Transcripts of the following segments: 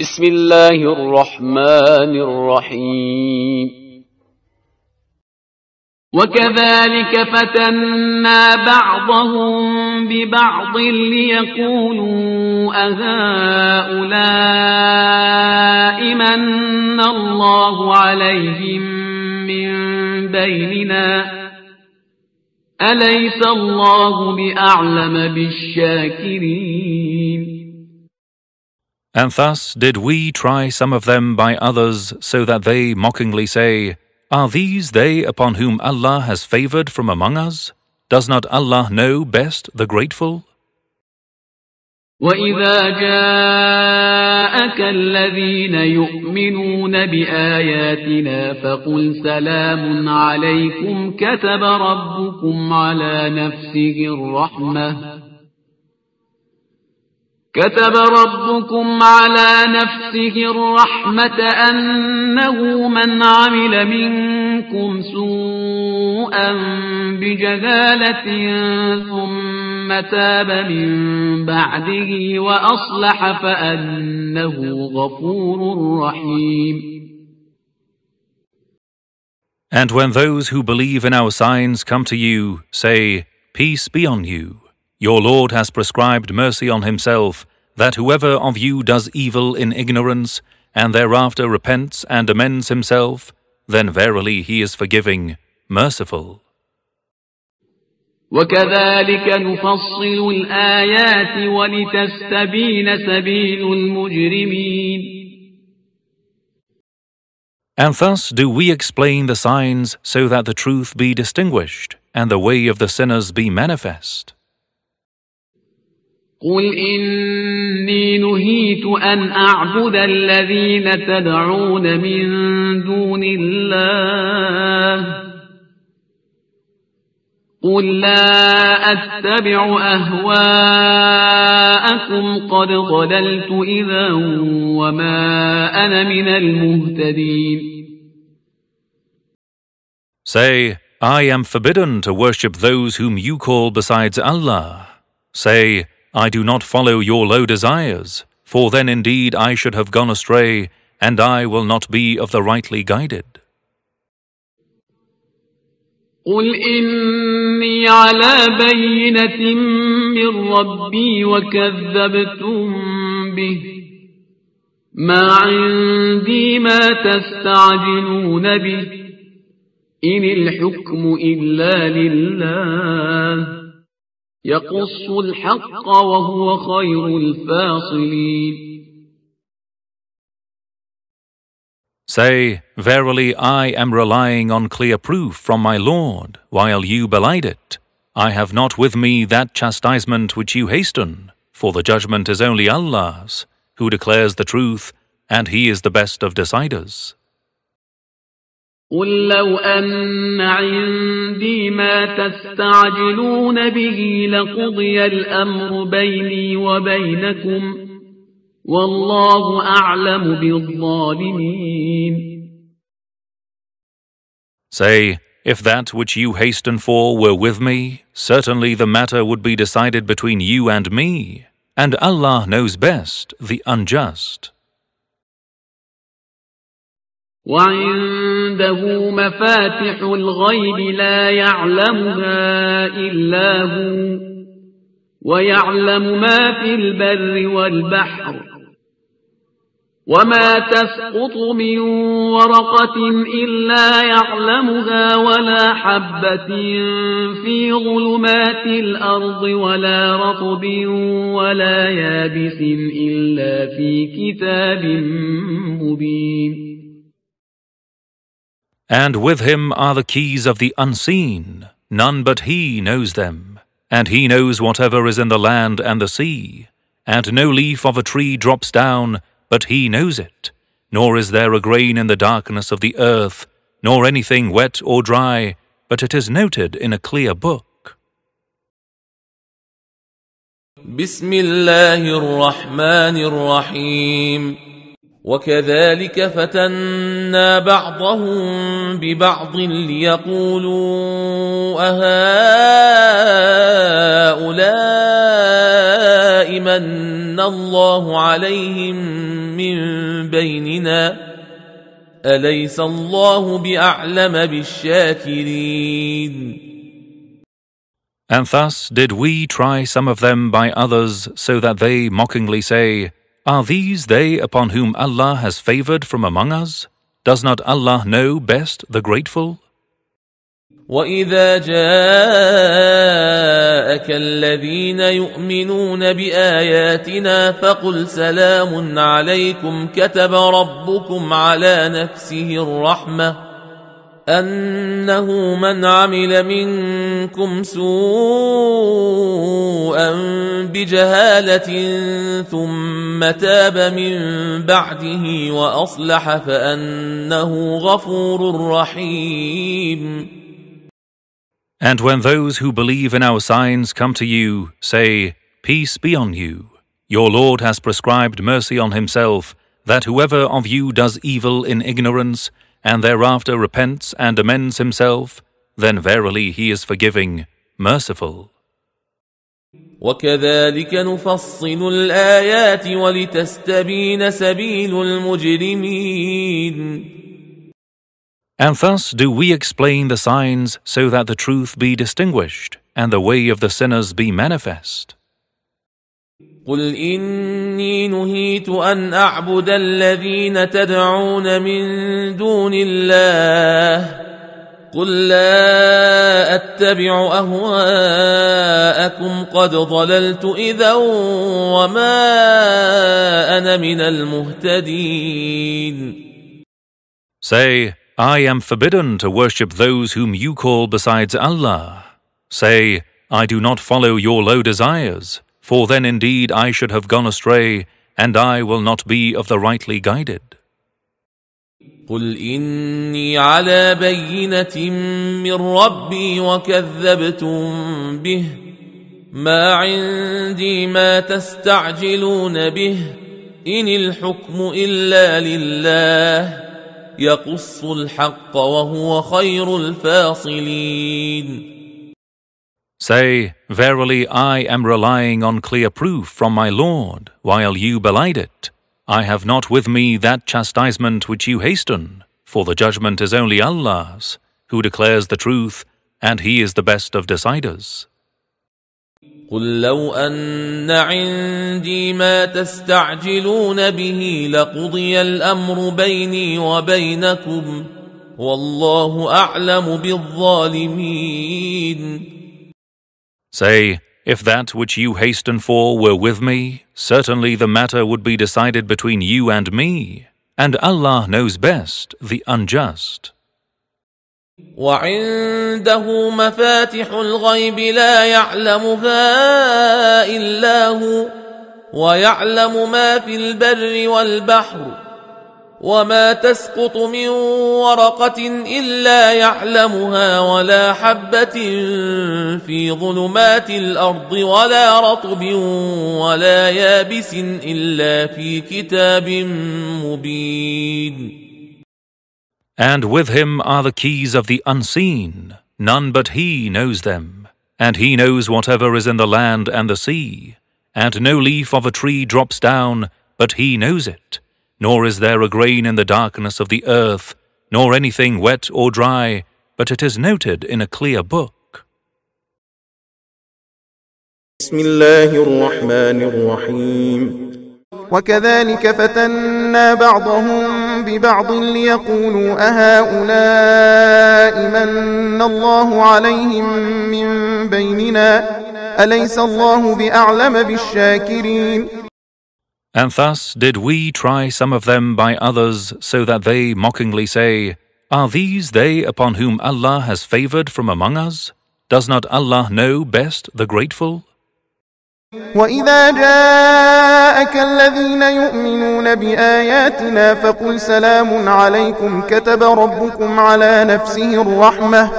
بسم الله الرحمن الرحيم. وكذلك فتنا بعضهم ببعض ليقولوا أهؤلاء من الله عليهم من بيننا؟ أليس الله بأعلم بالشاكرين؟ And thus did we try some of them by others, so that they mockingly say, Are these they upon whom Allah has favored from among us? Does not Allah know best the grateful? وإذا جاءك الذين يؤمنون بآياتنا فقل سلام عليكم كتب ربكم على نفسه الرحمة كتب ربكم على نفسه الرحمة أنه من عمل منكم سوءا بجهالة ثم تاب من بعده وأصلح فأنه غفور رحيم And when those who believe in our signs come to you, say, Peace be on you. Your Lord has prescribed mercy on himself, that whoever of you does evil in ignorance, and thereafter repents and amends himself, then verily he is forgiving, merciful. وكذلك نفصل الآيات ولتستبين سبيل المجرمين And thus do we explain the signs so that the truth be distinguished, and the way of the sinners be manifest. قل إني نهيت أن أعبد الذين تدعون من دون الله قل لا أتبع أهواءكم قد ضللت إذا وما أنا من المهتدين Say, I am forbidden to worship those whom you call besides Allah. Say, I do not follow your low desires, for then indeed I should have gone astray, and I will not be of the rightly guided. قل إني على بينة من ربي وكذبتم به ما عندي ما تستعجلون به إن الحكم إلا لله يقص الحق وهو خير الفاصلين Say, Verily I am relying on clear proof from my Lord, while you belied it. I have not with me that chastisement which you hasten, for the judgment is only Allah's, who declares the truth, and He is the best of deciders. قل لو أن عندي ما تستعجلون به لقضي الأمر بيني وبينكم والله أعلم بالظالمين Say, if that which you hasten for were with me, certainly the matter would be decided between you and me, and Allah knows best the unjust. وعنده مفاتح الغيب لا يعلمها إلا هو ويعلم ما في البر والبحر وما تسقط من ورقة إلا يعلمها ولا حبة في ظلمات الأرض ولا رطب ولا يابس إلا في كتاب مبين. And with him are the keys of the unseen, none but he knows them. And he knows whatever is in the land and the sea. And no leaf of a tree drops down, but he knows it. Nor is there a grain in the darkness of the earth, nor anything wet or dry, but it is noted in a clear book. بسم الله الرحمن الرحيم وكذلك فتنا بعضهم ببعض ليقولوا أهؤلاء هؤلاء من الله عليهم من بيننا؟ أليس الله بأعلم بالشاكرين؟ And thus did we try some of them by others, so that they mockingly say, Are these they upon whom Allah has favored from among us? Does not Allah know best the grateful? وإذا جاءك الذين يؤمنون بآياتنا فقل سلام عليكم كتب ربكم على نفسه الرحمة أنه من عمل منكم سوءا بجهالة ثم تاب من بعده وأصلح فأنه غفور رحيم And when those who believe in our signs come to you, say, Peace be on you. Your Lord has prescribed mercy on himself, that whoever of you does evil in ignorance, and thereafter repents and amends himself, then verily he is forgiving, merciful. وكذلك نفصل الآيات ولتستبين سبيل المجرمين And thus do we explain the signs so that the truth be distinguished and the way of the sinners be manifest. قل إني نهيت أن أعبد الذين تدعون من دون الله قل لا أتبع أهواءكم قد ضللت إذا وما أنا من المهتدين Say, I am forbidden to worship those whom you call besides Allah. Say, I do not follow your low desires, for then indeed I should have gone astray, and I will not be of the rightly guided. قل إني على بينة من ربي وكذبتم به ما عندي ما تستعجلون به إن الحكم إلا لله يقص الحق وهو خير الفاصلين Say, Verily I am relying on clear proof from my Lord, while you belied it. I have not with me that chastisement which you hasten, for the judgment is only Allah's, who declares the truth, and He is the best of deciders. قل لو أن عندي ما تستعجلون به لقضي الأمر بيني وبينكم والله أعلم بالظالمين Say, If that which you hasten for were with me, certainly the matter would be decided between you and me, and Allah knows best the unjust. وعنده مفاتح الغيب لا يعلمها إلا هو ويعلم ما في البر والبحر وما تسقط من ورقة إلا يعلمها ولا حبة في ظلمات الأرض ولا رطب ولا يابس إلا في كتاب مبين And with him are the keys of the unseen. None but he knows them. And he knows whatever is in the land and the sea. And no leaf of a tree drops down, but he knows it. Nor is there a grain in the darkness of the earth, nor anything wet or dry, but it is noted in a clear book. بسم الله الرحمن الرحيم وكذلك فتنا بعضهم ببعض ليقولوا أهؤلاء من الله عليهم من بيننا أليس الله بأعلم بالشاكرين And thus did we try some of them by others, so that they mockingly say, Are these they upon whom Allah has favored from among us? Does not Allah know best the grateful? وإذا جاءك الذين يؤمنون بآياتنا فقل سلام عليكم كتب ربكم على نفسه الرحمة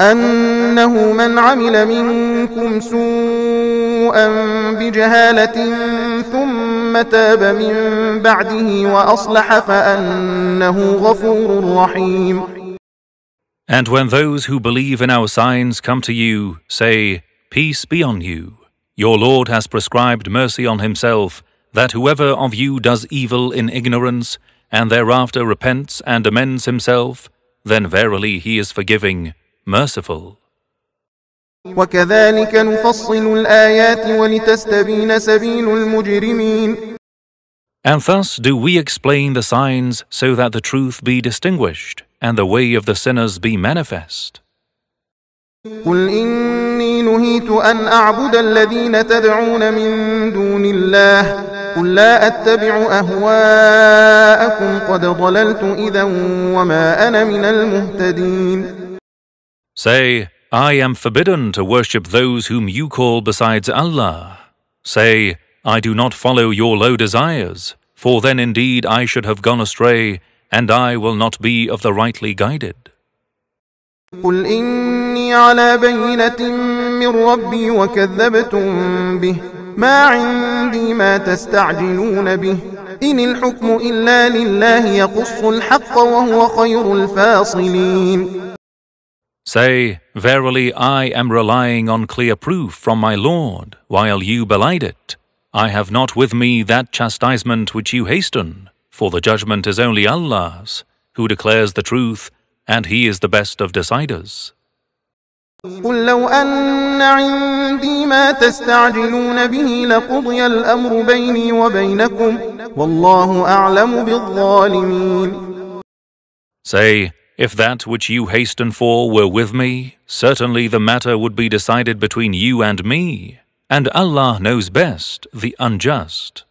أنه من عمل منكم سوءا بجهالة ثم تاب من بعده وأصلح فأنه غفور رحيم And when those who believe in our signs come to you, say, Peace be on you. Your Lord has prescribed mercy on himself, that whoever of you does evil in ignorance, and thereafter repents and amends himself, then verily he is forgiving, merciful. وكذلك نفصل الآيات ولتستبين سبيل المجرمين. And thus do we explain the signs so that the truth be distinguished and the way of the sinners be manifest. قل إني نهيت أن أعبد الذين تدعون من دون الله. قل لا أتبع أهواءكم. قد ضللت إذا وما أنا من المهتدين. Say, I am forbidden to worship those whom you call besides Allah. Say, I do not follow your low desires, for then indeed I should have gone astray, and I will not be of the rightly guided. قل إني على بينة من ربي وكذبتم به ما عندي ما تستعجلون به إن الحكم إلا لله يقص الحق وهو خير الفاصلين Say, Verily I am relying on clear proof from my Lord, while you belied it. I have not with me that chastisement which you hasten, for the judgment is only Allah's, who declares the truth, and He is the best of deciders. قل لو أن عندي ما تستعجلون به لقضي الأمر بيني وبينكم والله أعلم بالظالمين Say, If that which you hasten for were with me, certainly the matter would be decided between you and me, and Allah knows best the unjust.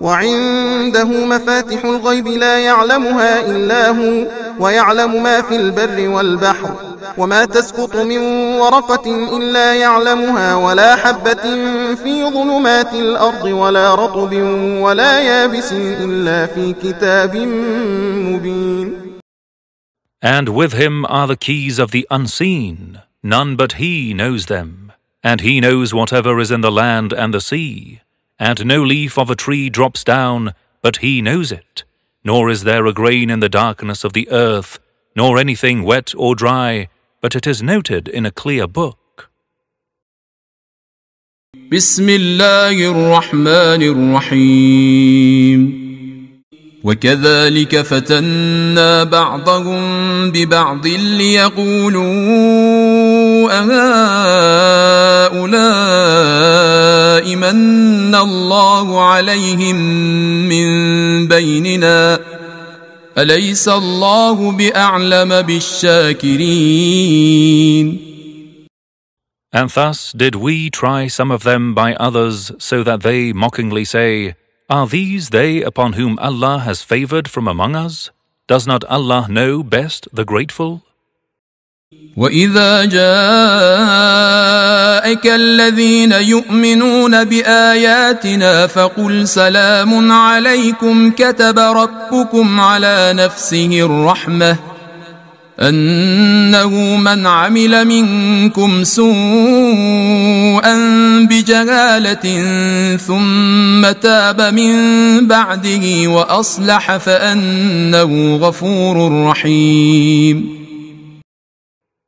وعنده مفاتح الغيب لا يعلمها إلا هو ويعلم ما في البر والبحر وما تسقط من ورقة إلا يعلمها ولا حبة في ظلمات الأرض ولا رطب ولا يابس إلا في كتاب مبين And with him are the keys of the unseen. None but he knows them. And he knows whatever is in the land and the sea. And no leaf of a tree drops down, but he knows it. Nor is there a grain in the darkness of the earth, nor anything wet or dry, but it is noted in a clear book. بسم الله الرحمن الرحيم وكذلك فتنا بعضهم ببعض ليقولوا أهؤلاء من الله عليهم من بيننا؟ أليس الله بأعلم بالشاكرين؟ And thus did we try some of them by others, so that they mockingly say, Are these they upon whom Allah has favored from among us? Does not Allah know best the grateful? وإذا جاءك الذين يؤمنون بآياتنا فقل سلام عليكم كتب ربكم على نفسه الرحمة أنه من عمل منكم سوءا بجهالة ثم تاب من بعده وأصلح فأنه غفور رحيم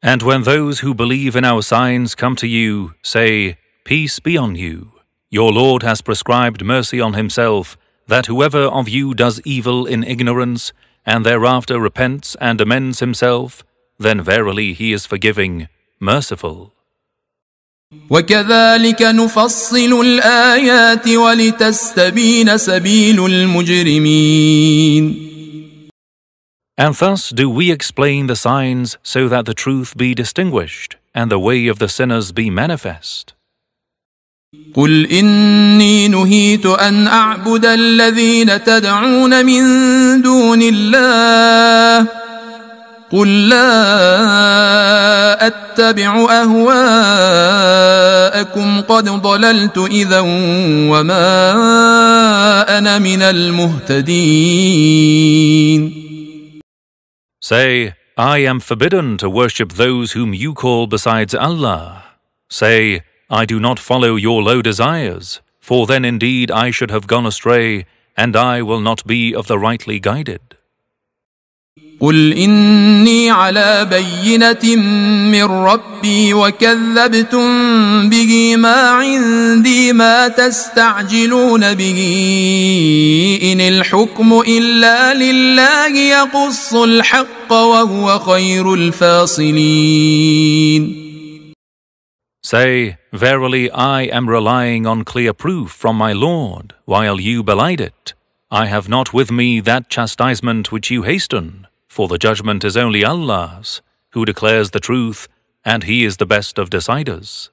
And when those who believe in our signs come to you, say, Peace be on you. Your Lord has prescribed mercy on himself, that whoever of you does evil in ignorance, and thereafter repents and amends himself, then verily he is forgiving, merciful. وكذلك نفصل الآيات ولتستبين سبيل المجرمين And thus do we explain the signs so that the truth be distinguished and the way of the sinners be manifest. قل إني نهيت أن أعبد الذين تدعون من دون الله قل لا أتبع أهواءكم قد ضللت إذا وما أنا من المهتدين Say, I am forbidden to worship those whom you call besides Allah. Say, I do not follow your low desires, for then indeed I should have gone astray, and I will not be of the rightly guided. قل إني على بينة من ربي وكذبتم به ما عندي ما تستعجلون به إن الحكم إلا لله يقص الحق وهو خير الفاصلين Say, Verily I am relying on clear proof from my Lord, while you belied it. I have not with me that chastisement which you hasten, for the judgment is only Allah's, who declares the truth, and He is the best of deciders.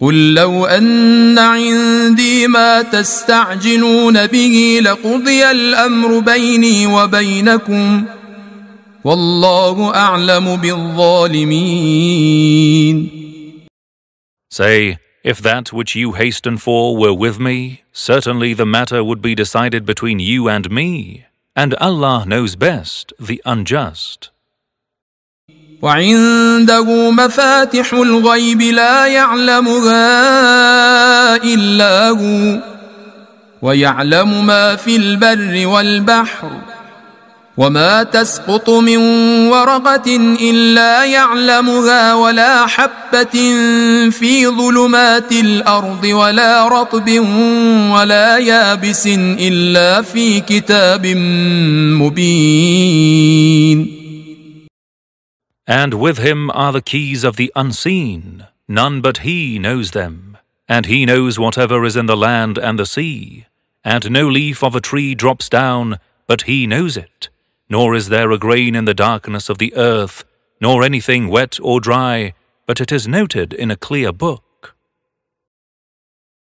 قل لو أن عندي ما تستعجلون به لقضي الأمر بيني وبينكم والله أعلم بالظالمين Say, if that which you hasten for were with me, certainly the matter would be decided between you and me, and Allah knows best the unjust. وعنده مفاتح الغيب لا يعلمها إلا هو ويعلم ما في البر والبحر وما تسقط من ورقة إلا يعلمها ولا حبة في ظلمات الأرض ولا رطب ولا يابس إلا في كتاب مبين And with him are the keys of the unseen. None but he knows them. And he knows whatever is in the land and the sea. And no leaf of a tree drops down, but he knows it. Nor is there a grain in the darkness of the earth, nor anything wet or dry, but it is noted in a clear book.